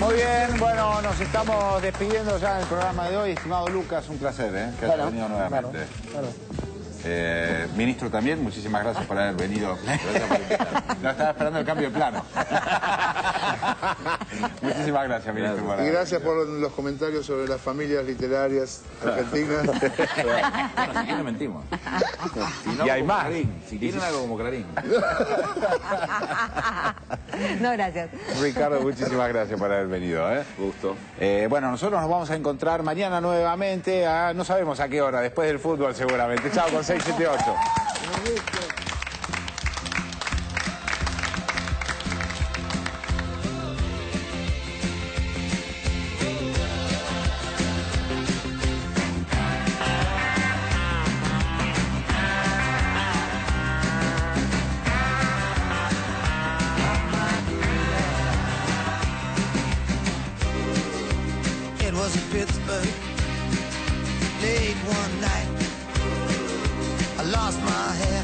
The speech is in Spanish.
Muy bien, bueno, nos estamos despidiendo ya del programa de hoy. Estimado Lucas, un placer, ¿eh? Que hayas venido nuevamente. Eh, ministro también, muchísimas gracias por haber venido. No estaba esperando el cambio de plano. muchísimas gracias, ministro. Y gracias por los comentarios sobre las familias literarias argentinas. Bueno, si no mentimos. Si no, Y hay más. Clarín. Si quieren algo como Clarín. No, gracias. Ricardo, muchísimas gracias por haber venido. ¿eh? Gusto. Eh, bueno, nosotros nos vamos a encontrar mañana nuevamente, a, no sabemos a qué hora, después del fútbol seguramente. Chao con 678. was in Pittsburgh late one night. I lost my head.